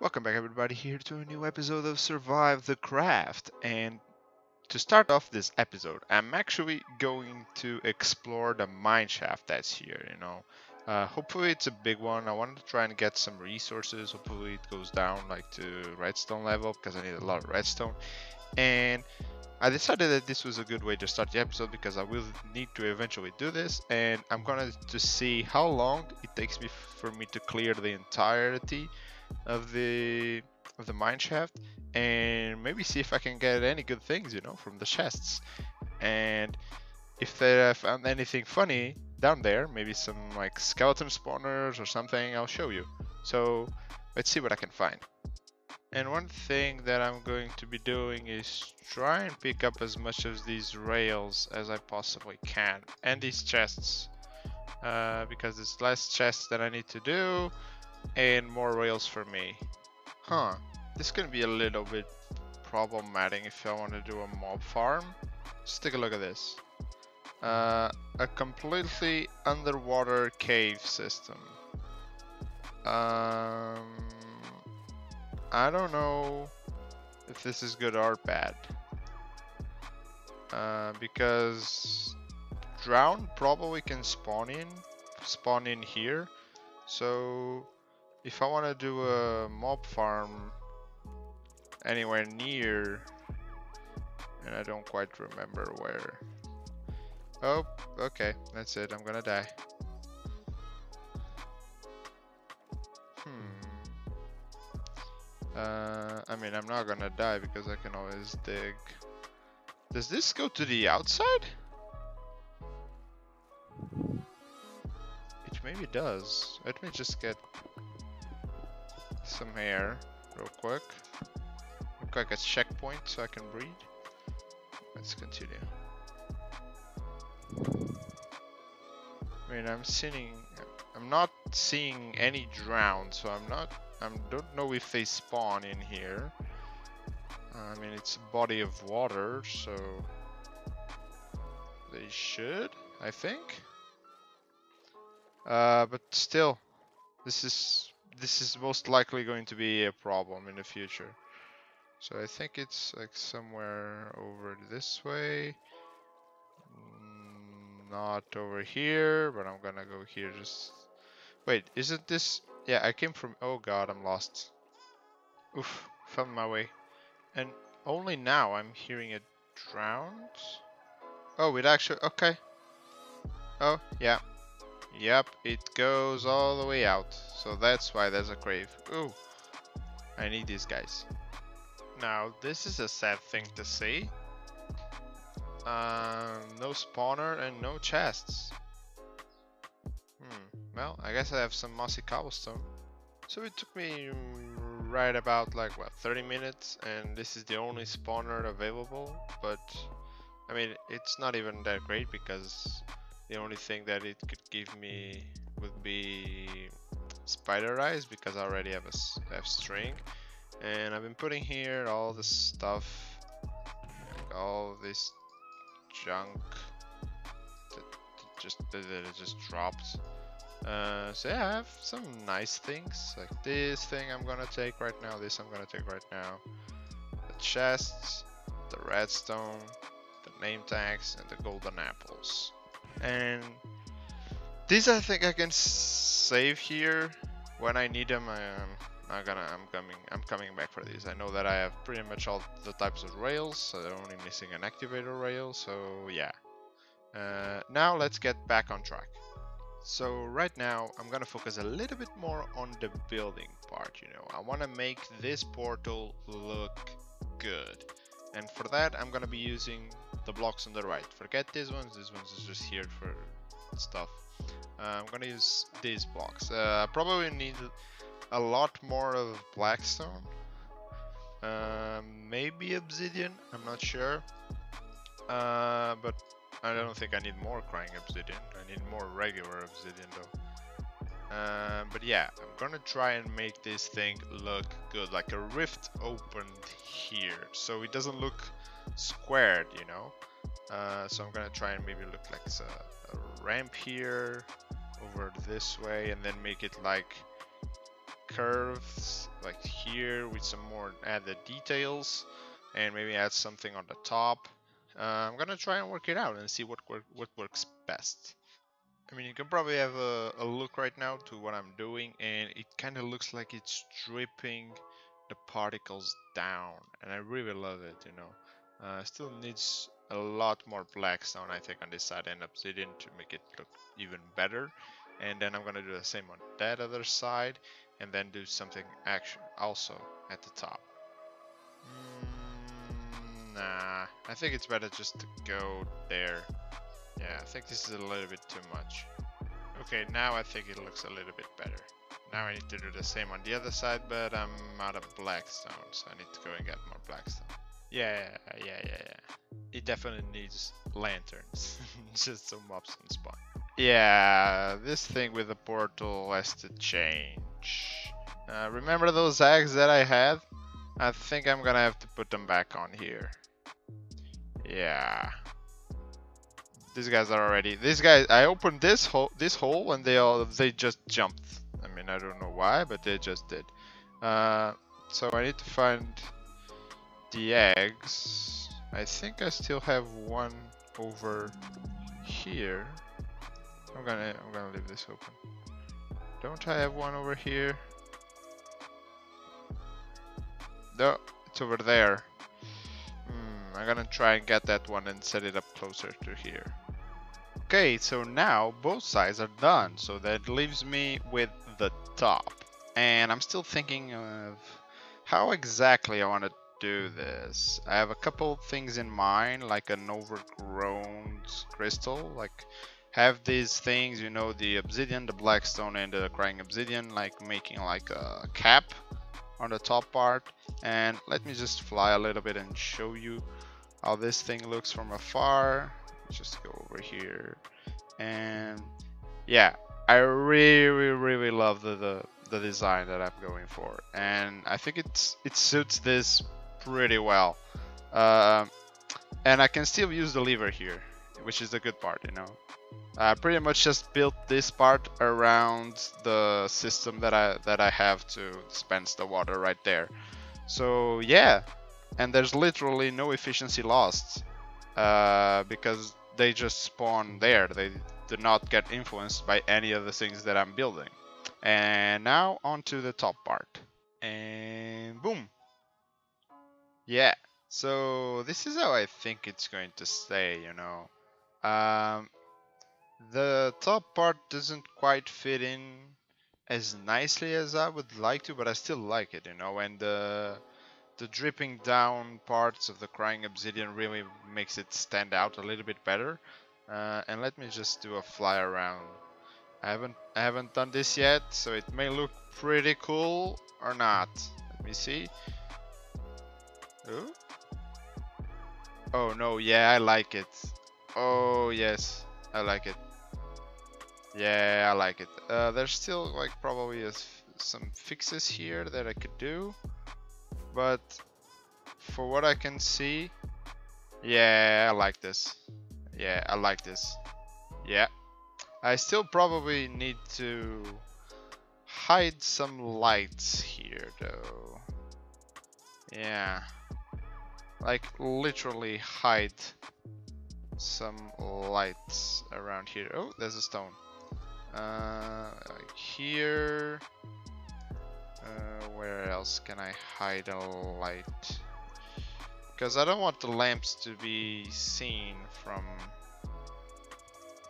Welcome back everybody here to a new episode of Survive the Craft. And to start off this episode I'm actually going to explore the mine shaft that's here you know. Uh, hopefully it's a big one. I wanted to try and get some resources. Hopefully it goes down like to redstone level because I need a lot of redstone. And I decided that this was a good way to start the episode because I will need to eventually do this. And I'm gonna to see how long it takes me for me to clear the entirety of the of the mine shaft and maybe see if I can get any good things, you know, from the chests. And if they found anything funny down there, maybe some like skeleton spawners or something, I'll show you. So let's see what I can find. And one thing that I'm going to be doing is try and pick up as much of these rails as I possibly can. And these chests. Uh, because there's less chests that I need to do and more rails for me. Huh, this can be a little bit problematic if I want to do a mob farm. Let's take a look at this. Uh, a completely underwater cave system. Um, I don't know if this is good or bad. Uh, because drown probably can spawn in, spawn in here. So if I want to do a mob farm anywhere near and I don't quite remember where oh okay that's it I'm gonna die hmm uh, I mean I'm not gonna die because I can always dig does this go to the outside? It maybe does. Let me just get some air real quick. Look like a checkpoint so I can breathe. Let's continue. I mean, I'm seeing, I'm not seeing any drown, so I'm not, I don't know if they spawn in here. I mean, it's a body of water, so they should, I think. Uh, but still, this is this is most likely going to be a problem in the future. So I think it's like somewhere over this way. Mm, not over here, but I'm gonna go here just... Wait, isn't this... Yeah, I came from... Oh god, I'm lost. Oof, found my way. And only now I'm hearing it drowned. Oh, it actually... Okay. Oh, yeah. Yep, it goes all the way out. So that's why there's a grave. Ooh, I need these guys. Now, this is a sad thing to see. Uh, no spawner and no chests. Hmm, well, I guess I have some mossy cobblestone. So it took me right about like, what, 30 minutes and this is the only spawner available. But, I mean, it's not even that great because the only thing that it could give me would be spider eyes because I already have a have string. And I've been putting here all the stuff all this junk that, just that it just dropped. Uh, so yeah I have some nice things like this thing I'm gonna take right now this I'm gonna take right now. The chests the redstone the name tags and the golden apples and these I think I can save here when I need them. I'm not gonna. I'm coming. I'm coming back for these. I know that I have pretty much all the types of rails. So they're only missing an activator rail. So yeah. Uh, now let's get back on track. So right now I'm gonna focus a little bit more on the building part. You know, I want to make this portal look good, and for that I'm gonna be using the blocks on the right. Forget these ones, these ones is just here for stuff. Uh, I'm gonna use these blocks. Uh, probably need a lot more of blackstone. Uh, maybe obsidian, I'm not sure. Uh, but I don't think I need more crying obsidian. I need more regular obsidian though. Uh, but yeah, I'm gonna try and make this thing look good, like a rift opened here, so it doesn't look squared, you know. Uh, so I'm gonna try and maybe look like a, a ramp here over this way, and then make it like curves like here with some more added details and maybe add something on the top. Uh, I'm gonna try and work it out and see what work, what works best. I mean, you can probably have a, a look right now to what I'm doing and it kind of looks like it's dripping the particles down and I really love it, you know. Uh, still needs a lot more blackstone I think on this side and obsidian to make it look even better and then I'm gonna do the same on that other side and then do something action also at the top. Mm, nah, I think it's better just to go there. Yeah, I think this is a little bit too much. Okay, now I think it looks a little bit better. Now I need to do the same on the other side, but I'm out of blackstone, so I need to go and get more blackstone. Yeah, yeah, yeah, yeah. It definitely needs lanterns, just some mobs on spawn. Yeah, this thing with the portal has to change. Uh, remember those eggs that I had? I think I'm gonna have to put them back on here. Yeah. These guys are already. These guys. I opened this hole, this hole, and they all they just jumped. I mean, I don't know why, but they just did. Uh, so I need to find the eggs. I think I still have one over here. I'm gonna I'm gonna leave this open. Don't I have one over here? No, it's over there. Hmm, I'm gonna try and get that one and set it up closer to here. Okay, so now both sides are done, so that leaves me with the top. And I'm still thinking of how exactly I want to do this. I have a couple things in mind, like an overgrown crystal, like have these things, you know, the obsidian, the blackstone, and the crying obsidian, like making like a cap on the top part. And let me just fly a little bit and show you how this thing looks from afar. Just go over here. And yeah, I really, really love the, the, the design that I'm going for. And I think it's it suits this pretty well. Uh, and I can still use the lever here, which is the good part, you know. I pretty much just built this part around the system that I that I have to dispense the water right there. So yeah, and there's literally no efficiency lost uh, because they just spawn there. They do not get influenced by any of the things that I'm building. And now onto the top part. Yeah. So this is how I think it's going to stay, you know. Um, the top part doesn't quite fit in as nicely as I would like to, but I still like it, you know, and the, the dripping down parts of the crying obsidian really makes it stand out a little bit better. Uh, and let me just do a fly around. I haven't I haven't done this yet, so it may look pretty cool or not. Let me see. Ooh. Oh no, yeah, I like it. Oh yes, I like it. Yeah, I like it. Uh, there's still like probably some fixes here that I could do, but for what I can see, yeah, I like this. Yeah, I like this. Yeah. I still probably need to hide some lights here though. Yeah. Like literally hide some lights around here. Oh, there's a stone. Uh, like here. Uh, where else can I hide a light? Because I don't want the lamps to be seen from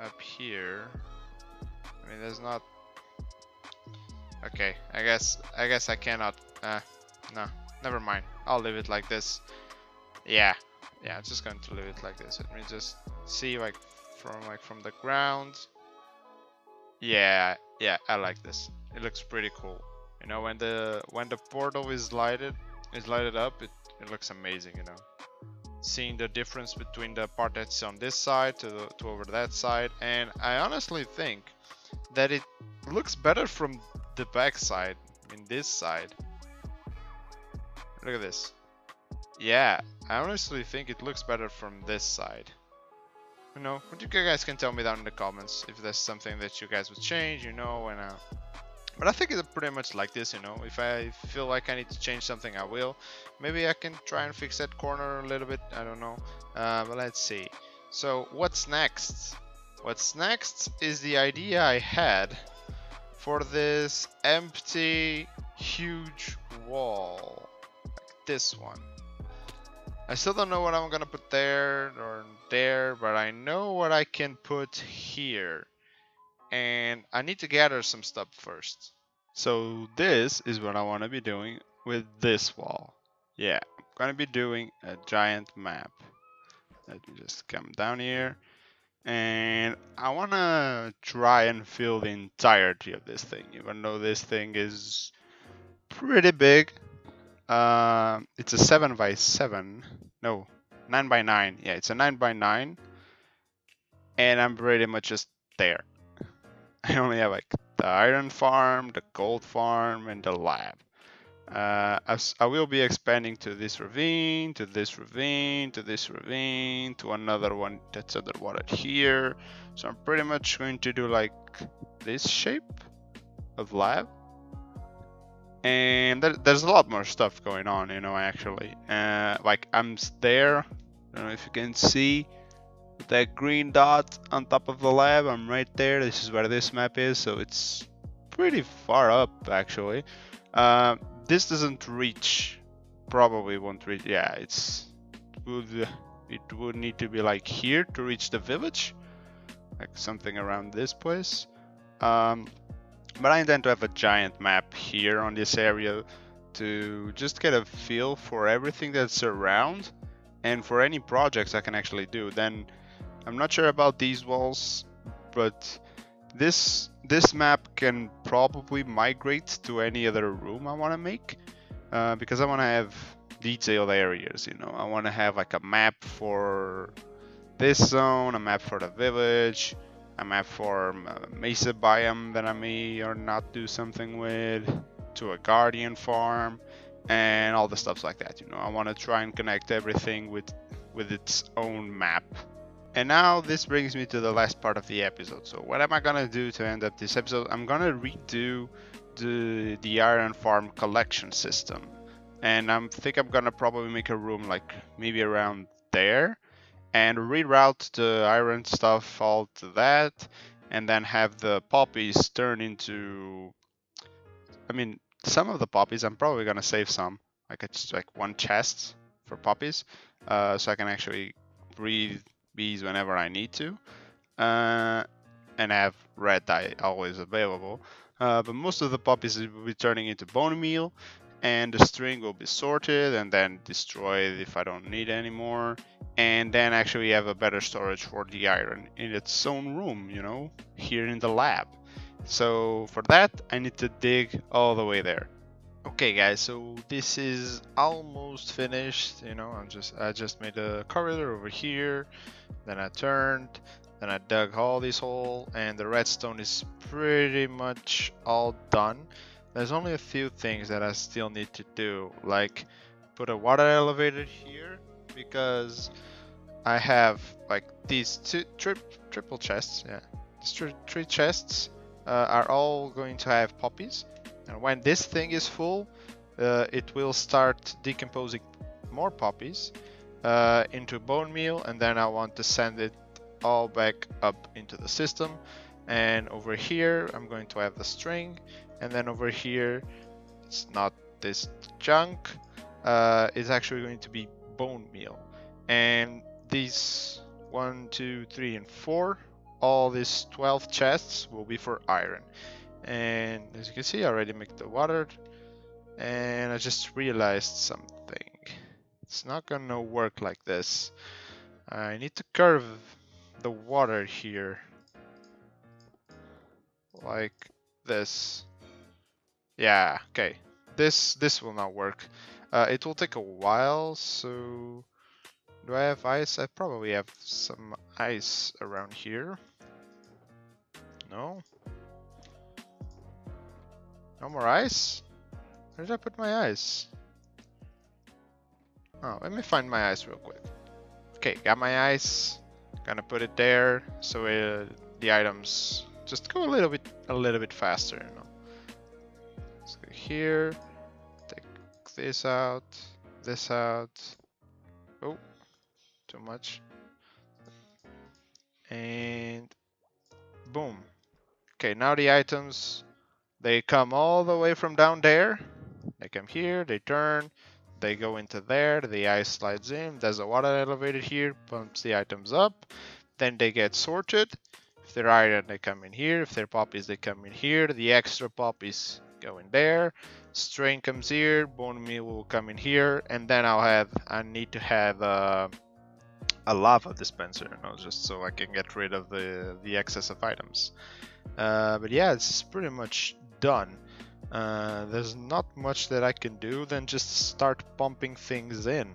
up here. I mean, there's not. Okay, I guess I guess I cannot. Uh, no, never mind. I'll leave it like this. Yeah, yeah, I'm just going to leave it like this. Let me just see like from like from the ground. Yeah, yeah, I like this. It looks pretty cool. You know, when the when the portal is lighted, is lighted up, it, it looks amazing. You know, seeing the difference between the part that's on this side to the, to over that side, and I honestly think that it looks better from the back side, in this side. Look at this. Yeah, I honestly think it looks better from this side you know, what you guys can tell me down in the comments if there's something that you guys would change, you know, and uh, But I think it's pretty much like this, you know. If I feel like I need to change something, I will. Maybe I can try and fix that corner a little bit. I don't know. Uh, but let's see. So what's next? What's next is the idea I had for this empty, huge wall. Like this one. I still don't know what I'm gonna put there or there, but I know what I can put here and I need to gather some stuff first. So this is what I want to be doing with this wall. Yeah, I'm to be doing a giant map. Let me just come down here. And I want to try and fill the entirety of this thing, even though this thing is pretty big. Uh, it's a 7 by 7 No, 9 by 9 Yeah, it's a 9 by 9 And I'm pretty much just there. I only have like the iron farm, the gold farm, and the lab. Uh, as I will be expanding to this ravine, to this ravine, to this ravine, to another one that's underwater here. So I'm pretty much going to do like this shape of lab. And there, there's a lot more stuff going on, you know, actually. Uh, like I'm there, I don't know if you can see, that green dot on top of the lab. I'm right there. This is where this map is, so it's pretty far up actually. Uh, this doesn't reach, probably won't reach. Yeah, it's would it would need to be like here to reach the village, like something around this place. Um, but I intend to have a giant map here on this area to just get a feel for everything that's around and for any projects I can actually do. Then I'm not sure about these walls, but this this map can probably migrate to any other room I want to make uh, because I want to have detailed areas. You know, I want to have like a map for this zone, a map for the village, a map for uh, mesa biome that I may or not do something with, to a guardian farm, and all the stuff like that. You know, I want to try and connect everything with with its own map. And now this brings me to the last part of the episode. So what am I gonna do to end up this episode? I'm gonna redo the the iron farm collection system. And I think I'm gonna probably make a room like maybe around there and reroute the iron stuff all to that and then have the poppies turn into I mean some of the poppies I'm probably gonna save some like it's like one chest for poppies uh, so I can actually breed bees whenever I need to, uh, and have red dye always available. Uh, but most of the poppies will be turning into bone meal, and the string will be sorted and then destroyed if I don't need anymore. And then actually have a better storage for the iron in its own room, you know, here in the lab. So for that, I need to dig all the way there. Okay guys, so this is almost finished, you know, I'm just I just made a corridor over here, then I turned, then I dug all this hole and the redstone is pretty much all done. There's only a few things that I still need to do, like put a water elevator here because I have like these two tri triple chests, yeah, these three chests uh, are all going to have poppies. And when this thing is full, uh, it will start decomposing more poppies uh, into bone meal and then I want to send it all back up into the system. And over here I'm going to have the string and then over here it's not this junk. Uh, it's actually going to be bone meal. And these one two three and four all these 12 chests will be for iron. And as you can see I already make the water. And I just realized something. It's not gonna work like this. I need to curve the water here. Like this yeah okay this this will not work uh, it will take a while so do I have ice I probably have some ice around here no no more ice? Where did I put my ice? Oh, let me find my ice real quick. Okay, got my ice. Gonna put it there so the items just go a little bit a little bit faster, you know. Let's go here. Take this out. This out. Oh, too much. And boom. Okay, now the items, they come all the way from down there. They come here, they turn, they go into there, the ice slides in, there's a water elevator here, pumps the items up, then they get sorted. If they're iron, they come in here, if they're poppies, they come in here, the extra poppies go in there, strain comes here, bone meal will come in here, and then I'll have, I need to have uh, a lava dispenser, you know, just so I can get rid of the, the excess of items. Uh, but yeah, it's pretty much done. Uh, there's not much that I can do than just start pumping things in.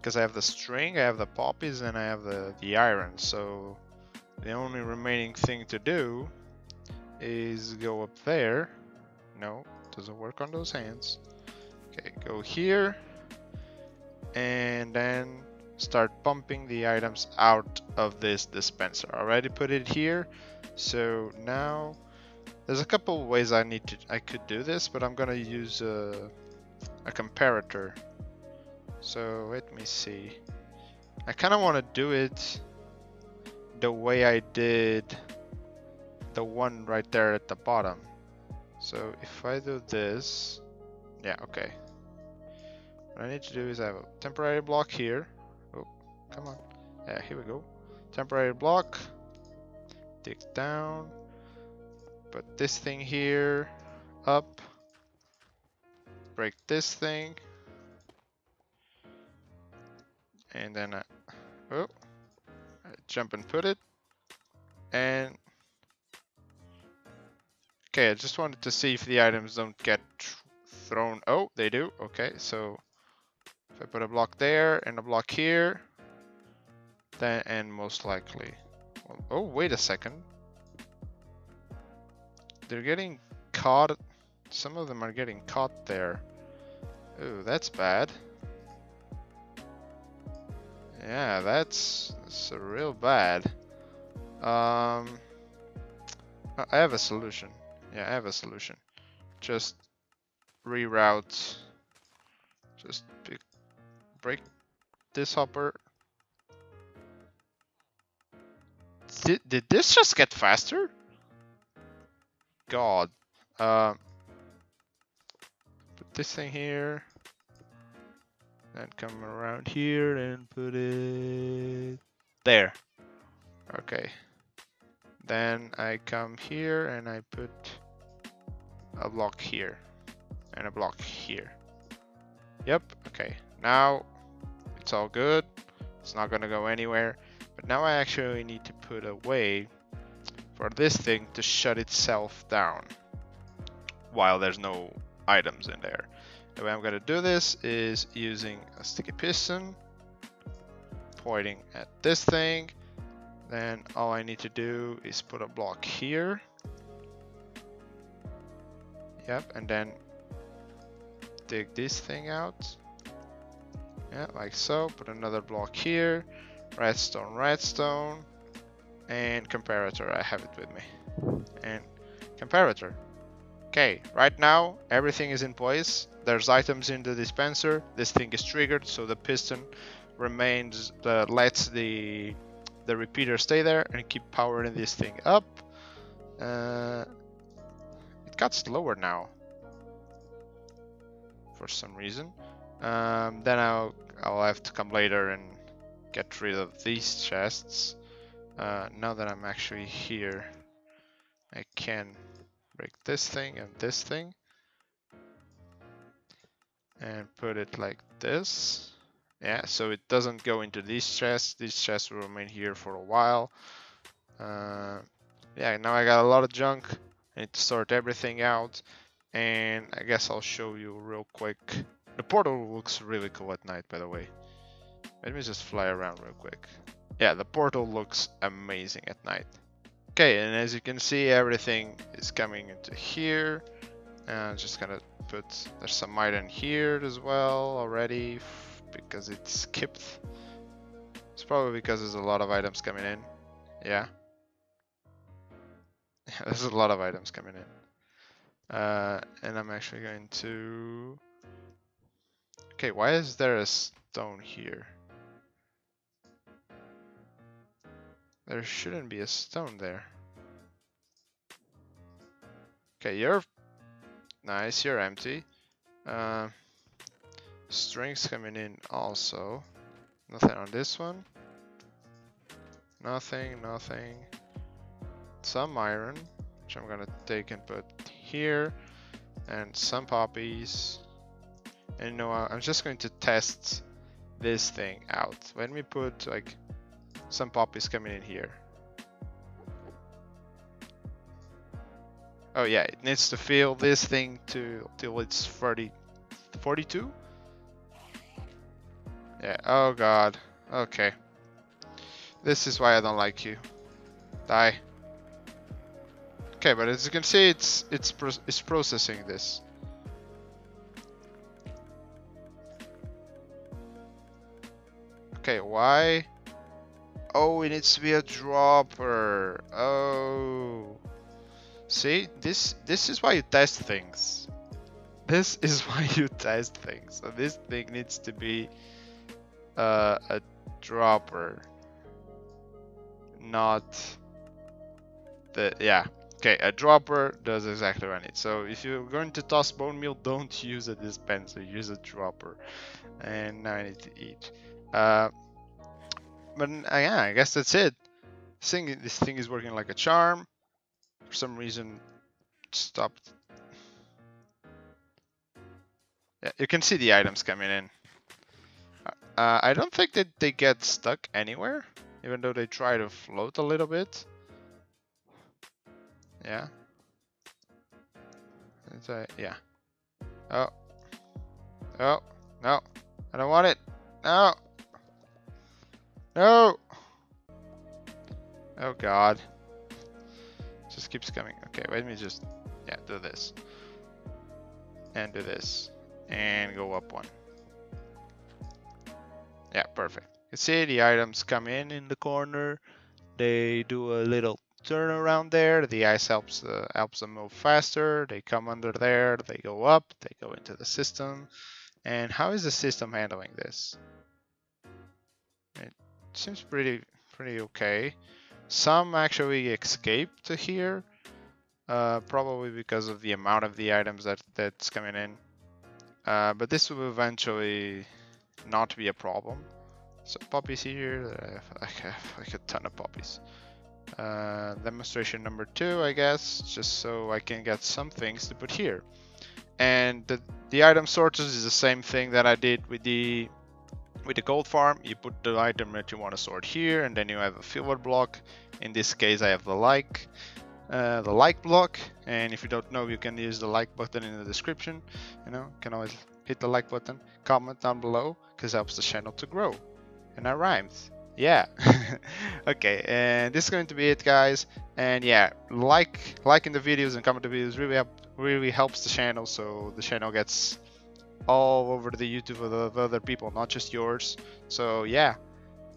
Because I have the string, I have the poppies, and I have the, the iron. So the only remaining thing to do is go up there. No, doesn't work on those hands. Okay, go here. And then start pumping the items out of this dispenser. I already put it here. So now there's a couple ways I need to I could do this, but I'm gonna use a, a comparator. So let me see. I kind of want to do it the way I did the one right there at the bottom. So if I do this, yeah, okay. What I need to do is I have a temporary block here. Oh, come on. Yeah, here we go. Temporary block. Dig down. Put this thing here. Up. Break this thing. And then I, oh, I jump and put it. And Okay, I just wanted to see if the items don't get thrown. Oh, they do. Okay, so if I put a block there and a block here, then and most likely. Oh, wait a second. They're getting caught. Some of them are getting caught there. Oh, that's bad. Yeah, that's, that's real bad. Um, I have a solution. Yeah, I have a solution. Just reroute. Just pick, break this hopper. Did, did this just get faster? God. Um, put this thing here. Then come around here and put it there. Okay. Then I come here and I put a block here and a block here. Yep, okay. Now it's all good. It's not gonna go anywhere. But now I actually need to put a way for this thing to shut itself down while there's no items in there. The way I'm gonna do this is using a sticky piston, pointing at this thing, then all I need to do is put a block here Yep, and then dig this thing out. Yeah, like so. Put another block here. Redstone, redstone. And comparator, I have it with me. And comparator. Okay, right now everything is in place. There's items in the dispenser. This thing is triggered, so the piston remains, uh, lets the the repeater stay there and keep powering this thing up. Uh, it got slower now. For some reason. Um, then I'll, I'll have to come later and get rid of these chests. Uh, now that I'm actually here, I can break this thing and this thing. And put it like this. Yeah, so it doesn't go into these chests. These chests will remain here for a while. Uh, yeah, now I got a lot of junk. Need to sort everything out and I guess I'll show you real quick. The portal looks really cool at night by the way. Let me just fly around real quick. Yeah, the portal looks amazing at night. Okay, and as you can see everything is coming into here. And I'm just gonna put, there's some iron here as well already because it's skipped. It's probably because there's a lot of items coming in. Yeah. There's a lot of items coming in. Uh, and I'm actually going to... Okay, why is there a stone here? There shouldn't be a stone there. Okay, you're nice, you're empty. Uh, strings coming in also. Nothing on this one. Nothing, nothing. Some iron, which I'm gonna take and put here. And some poppies. And you know I'm just going to test this thing out. Let me put like some poppies coming in here. Oh yeah, it needs to fill this thing to till it's 30, 42? Yeah, oh god. Okay. This is why I don't like you. Die. Okay, but as you can see, it's it's pro it's processing this. Okay, why? Oh, it needs to be a dropper. Oh. See, this this is why you test things. This is why you test things. So this thing needs to be uh, a dropper, not the yeah. Okay, a dropper does exactly what I need. So if you're going to toss bone meal, don't use a dispenser, use a dropper. And now I need to eat. Uh, but uh, yeah, I guess that's it. Thing, this thing is working like a charm. For some reason, stopped. Yeah, you can see the items coming in. Uh, I don't think that they get stuck anywhere, even though they try to float a little bit. Yeah. It's a, yeah. Oh. Oh. No. I don't want it. No. No. Oh god. Just keeps coming. Okay, let me just, yeah, do this. And do this. And go up one. Yeah, perfect. You see the items come in in the corner. They do a little turn around there. The ice helps uh, helps them move faster. They come under there. They go up. They go into the system. And how is the system handling this? It seems pretty pretty okay. Some actually escape to here, uh, probably because of the amount of the items that that's coming in. Uh, but this will eventually not be a problem. So poppies here, I have, I have like a ton of poppies. Uh, demonstration number two, I guess, just so I can get some things to put here. And the, the item sorters is the same thing that I did with the with the gold farm. You put the item that you want to sort here, and then you have a filter block. In this case, I have the like, uh, the like block. And if you don't know, you can use the like button in the description. You know, you can always hit the like button, comment down below, because helps the channel to grow. And I rhymes. Yeah. okay, and this is going to be it, guys. And yeah, like liking the videos and comment the videos really help, really helps the channel, so the channel gets all over the YouTube of other people, not just yours. So yeah,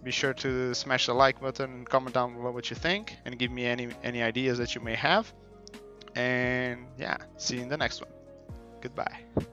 be sure to smash the like button and comment down below what you think, and give me any any ideas that you may have. And yeah, see you in the next one. Goodbye.